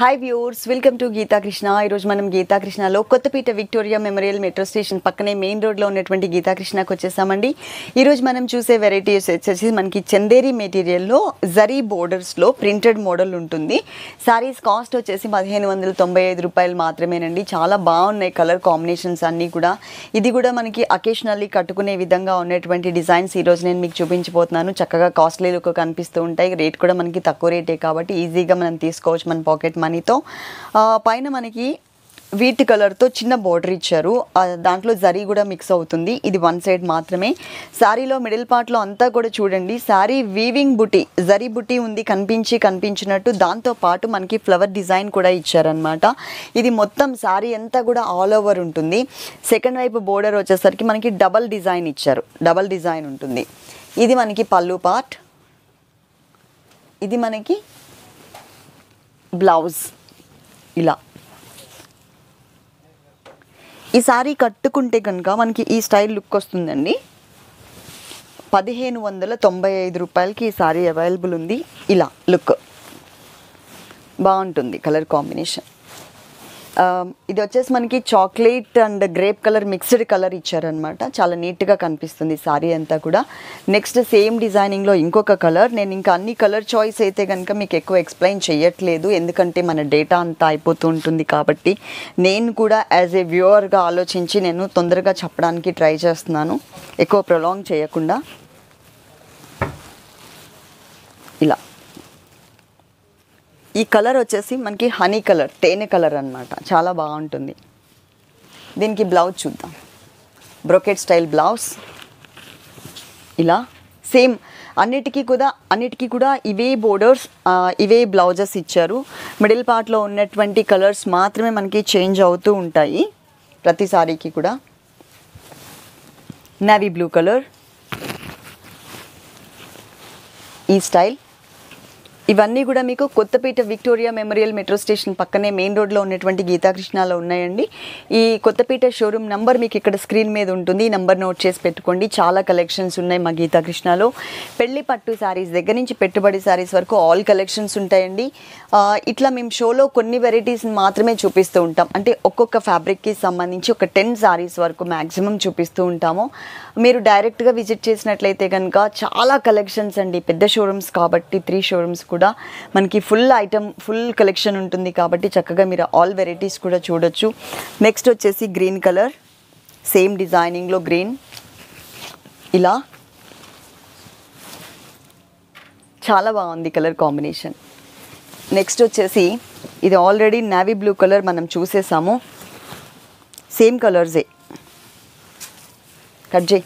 Hi viewers welcome to Geethakrishna ఈరోజు మనం గీతాకృష్ణలో Kothapet Kothapet Victoria Memorial metro station పక్కనే main రోడ్లో ఉన్నటువంటి గీతాకృష్ణకు వచ్చేసామండి. ఈరోజు మనం చూసే వెరైటీస్ వచ్చేసి మనకి చందేరి మెటీరియల్లో జరీ బోర్డర్స్లో ప్రింటెడ్ మోడల్ ఉంటుంది. సారీస్ కాస్ట్ వచ్చేసి పదిహేను వందల తొంభై ఐదు రూపాయలు మాత్రమేనండి. చాలా బాగున్నాయి కలర్ కాంబినేషన్స్ అన్నీ కూడా. ఇది కూడా మనకి అకేషనల్లీ కట్టుకునే విధంగా ఉన్నటువంటి డిజైన్స్ ఈరోజు నేను మీకు చూపించిపోతున్నాను చక్కగా కాస్ట్లీ లుక్ కనిపిస్తూ ఉంటాయి. రేట్ కూడా మనకి తక్కువ రేటే కాబట్టి ఈజీగా మనం తీసుకోవచ్చు మన పాకెట్ మనీ ఆ, పైన మనకి వీట్ కలర్తో చిన్న బోర్డర్ ఇచ్చారు. దాంట్లో జరీ కూడా మిక్స్ అవుతుంది. ఇది వన్ సైడ్ మాత్రమే. శారీలో మిడిల్ పార్ట్లో అంతా కూడా చూడండి. శారీ వీవింగ్ బుటీ జరీ బుటీ ఉంది కనిపించి కనిపించినట్టు. దాంతో పాటు మనకి ఫ్లవర్ డిజైన్ కూడా ఇచ్చారనమాట ఇది మొత్తం శారీ అంతా కూడా ఆల్ ఓవర్ ఉంటుంది. సెకండ్ వైపు బోర్డర్ వచ్చేసరికి మనకి డబల్ డిజైన్ ఇచ్చారు. డబల్ డిజైన్ ఉంటుంది. ఇది మనకి పళ్ళు పార్ట్ ఇది మనకి బ్లౌజ్. ఇలా. ఈ సారీ కట్టుకుంటే కనుక మనకి ఈ స్టైల్ లుక్ వస్తుందండి. పదిహేను వందల తొంభై ఐదు రూపాయలకి ఈ సారీ అవైలబుల్ ఉంది. ఇలా లుక్. బాగుంటుంది కలర్ కాంబినేషన్. Um, ఇది వచ్చేసి మనకి chocolate and grape colour mixed colour ఇచ్చారనమాట చాలా నీట్గా కనిపిస్తుంది సారీ అంతా కూడా. నెక్స్ట్ సేమ్ డిజైనింగ్లో ఇంకొక కలర్. నేను ఇంకా అన్ని కలర్ చాయిస్ అయితే కనుక మీకు ఎక్కువ ఎక్స్ప్లెయిన్ చేయట్లేదు ఎందుకంటే మన డేటా అంతా అయిపోతూ ఉంటుంది కాబట్టి నేను కూడా యాజ్ ఏ వ్యూవర్గా ఆలోచించి నేను తొందరగా చెప్పడానికి ట్రై చేస్తున్నాను. ఎక్కువ ప్రొలాంగ్ చేయకుండా. ఇలా. ఈ కలర్ వచ్చేసి మనకి హనీ కలర్ తేనె కలర్ అన్నమాట. చాలా బాగుంటుంది. దీనికి బ్లౌజ్ చూద్దాం. Brocade style blouse. ఇలా సేమ్ అన్నిటికీ కూడా అన్నిటికీ కూడా ఇవే బోర్డర్స్ ఇవే బ్లౌజెస్ ఇచ్చారు. మిడిల్ పార్ట్లో ఉన్నటువంటి కలర్స్ మాత్రమే మనకి చేంజ్ అవుతూ ఉంటాయి. ప్రతి సారీకి కూడా. నావీ బ్లూ కలర్ ఈ స్టైల్. ఇవన్నీ కూడా మీకు Kothapet Victoria Memorial metro station పక్కనే మెయిన్ రోడ్లో ఉన్నటువంటి గీతాకృష్ణలో ఉన్నాయండి. ఈ కొత్తపేట షోరూమ్ నంబర్ మీకు ఇక్కడ స్క్రీన్ మీద ఉంటుంది. ఈ నంబర్ నోట్ చేసి పెట్టుకోండి. చాలా కలెక్షన్స్ ఉన్నాయి మా గీతాకృష్ణలో. పెళ్ళి పట్టు శారీస్ దగ్గర నుంచి పెట్టుబడి శారీస్ వరకు ఆల్ కలెక్షన్స్ ఉంటాయండి. ఇట్లా మేము షోలో కొన్ని వెరైటీస్ మాత్రమే చూపిస్తూ ఉంటాం. అంటే ఒక్కొక్క ఫ్యాబ్రిక్కి సంబంధించి ఒక టెన్ శారీస్ వరకు మ్యాక్సిమం చూపిస్తూ ఉంటాము. మీరు డైరెక్ట్గా విజిట్ చేసినట్లయితే కనుక చాలా కలెక్షన్స్ అండి. పెద్ద షోరూమ్స్ కాబట్టి త్రీ షోరూమ్స్ కూడా కూడా మనకి ఫుల్ ఐటమ్ ఫుల్ కలెక్షన్ ఉంటుంది కాబట్టి చక్కగా మీరు ఆల్ వెరైటీస్ కూడా చూడొచ్చు. నెక్స్ట్ వచ్చేసి గ్రీన్ కలర్. సేమ్ డిజైనింగ్లో గ్రీన్. ఇలా. చాలా బాగుంది కలర్ కాంబినేషన్. నెక్స్ట్ వచ్చేసి ఇది ఆల్రెడీ నావీ బ్లూ కలర్ మనం చూసేసాము. సేమ్ కలర్సే కట్ చేయి.